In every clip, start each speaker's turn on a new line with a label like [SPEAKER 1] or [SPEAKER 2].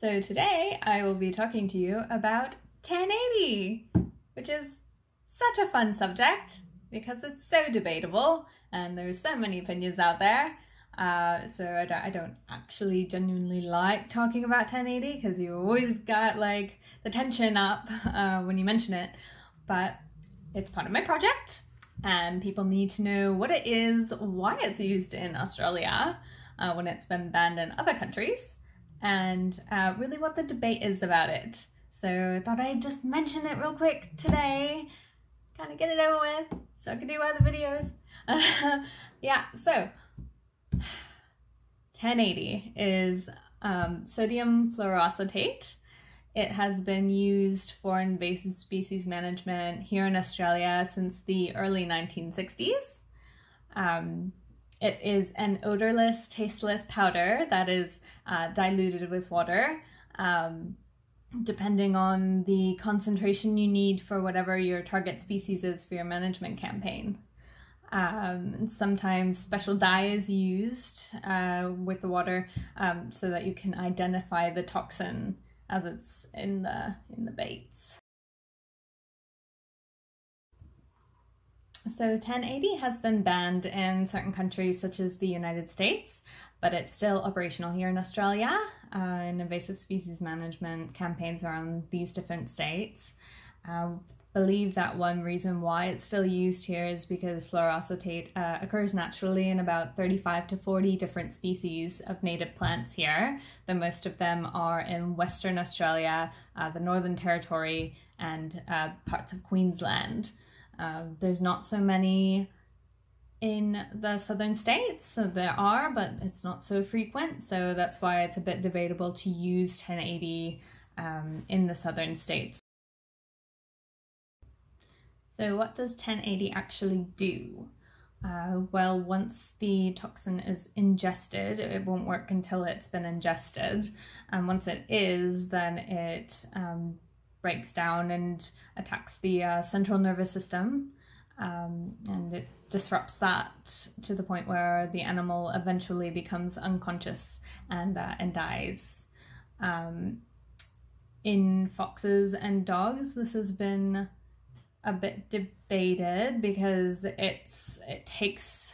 [SPEAKER 1] So today I will be talking to you about 1080, which is such a fun subject because it's so debatable and there's so many opinions out there. Uh, so I don't, I don't actually genuinely like talking about 1080 because you always got like the tension up uh, when you mention it. But it's part of my project and people need to know what it is, why it's used in Australia uh, when it's been banned in other countries, and uh, really what the debate is about it. So I thought I'd just mention it real quick today, kind of get it over with, so I can do other videos. yeah, so 1080 is um, sodium fluoroacetate. It has been used for invasive species management here in Australia since the early 1960s. Um, it is an odorless, tasteless powder that is uh, diluted with water. Um, depending on the concentration you need for whatever your target species is for your management campaign. Um, sometimes special dye is used uh, with the water um, so that you can identify the toxin as it's in the in the baits. So 1080 has been banned in certain countries such as the United States, but it's still operational here in Australia uh, in invasive species management campaigns around these different states. Uh, believe that one reason why it's still used here is because fluoroacetate uh, occurs naturally in about 35 to 40 different species of native plants here. The most of them are in Western Australia, uh, the Northern Territory, and uh, parts of Queensland. Uh, there's not so many in the southern states, so there are, but it's not so frequent. So that's why it's a bit debatable to use 1080 um, in the southern states. So, what does 1080 actually do? Uh, well, once the toxin is ingested, it won't work until it's been ingested. And once it is, then it um, breaks down and attacks the uh, central nervous system. Um, and it disrupts that to the point where the animal eventually becomes unconscious and uh, and dies. Um, in foxes and dogs, this has been a bit debated because it's it takes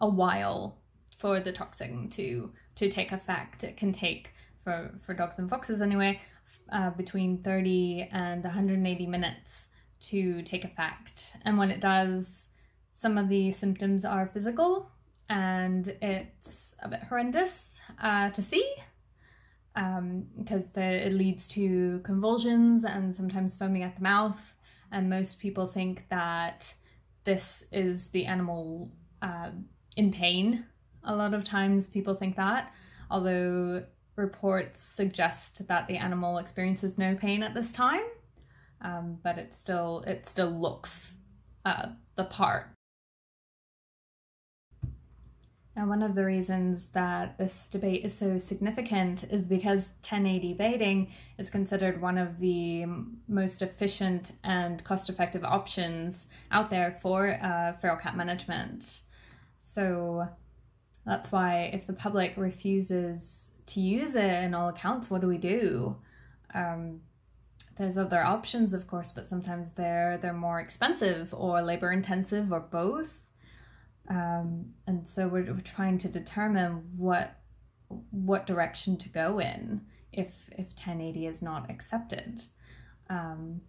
[SPEAKER 1] a while for the toxin to to take effect. It can take for for dogs and foxes anyway uh, between 30 and 180 minutes to take effect. And when it does, some of the symptoms are physical and it's a bit horrendous uh, to see because um, it leads to convulsions and sometimes foaming at the mouth and most people think that this is the animal uh, in pain. A lot of times people think that, although reports suggest that the animal experiences no pain at this time, um, but it still it still looks uh, the part. Now, one of the reasons that this debate is so significant is because 1080 baiting is considered one of the most efficient and cost effective options out there for uh, feral cat management. So that's why if the public refuses to use it in all accounts, what do we do? Um, there's other options, of course, but sometimes they're they're more expensive or labor intensive or both. Um, and so we're, we're trying to determine what what direction to go in if if 1080 is not accepted. Um,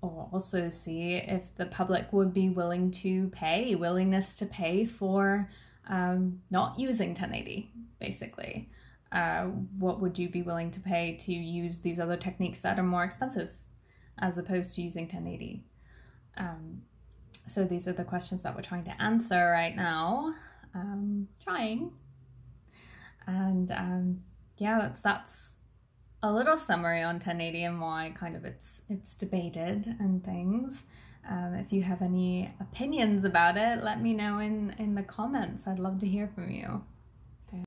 [SPEAKER 1] or also see if the public would be willing to pay, willingness to pay for um, not using 1080, basically. Uh, what would you be willing to pay to use these other techniques that are more expensive as opposed to using 1080? Um, so these are the questions that we're trying to answer right now. Um, trying. And um, yeah, that's that's a little summary on 1080 and why kind of it's it's debated and things. Um, if you have any opinions about it, let me know in in the comments. I'd love to hear from you.